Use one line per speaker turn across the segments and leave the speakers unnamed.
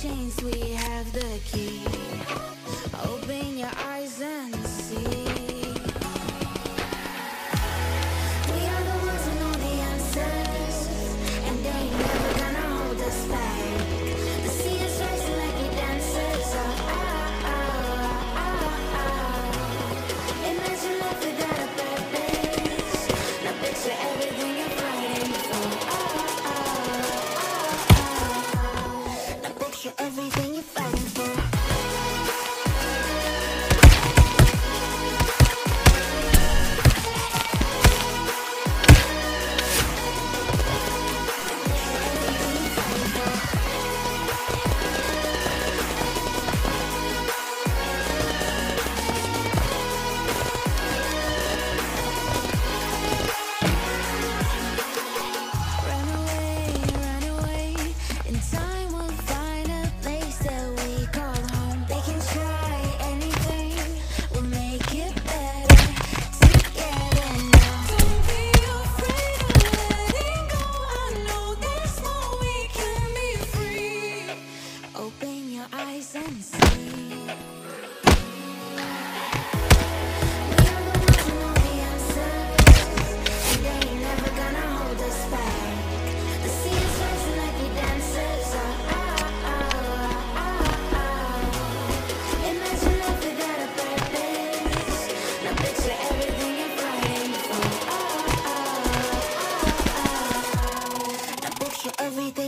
Break your everything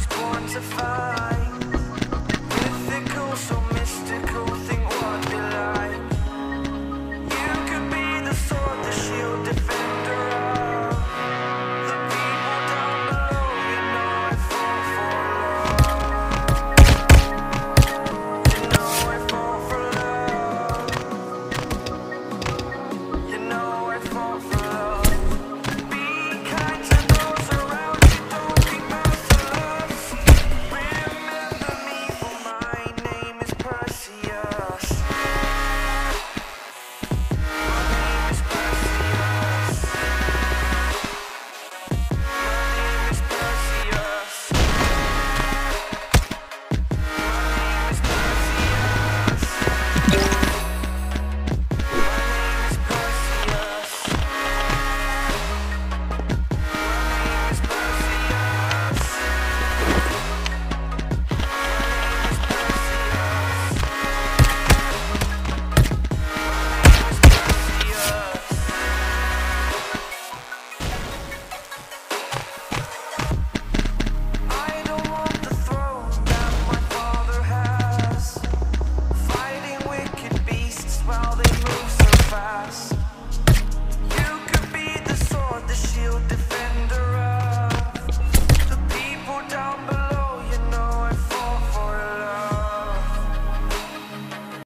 was born to fight.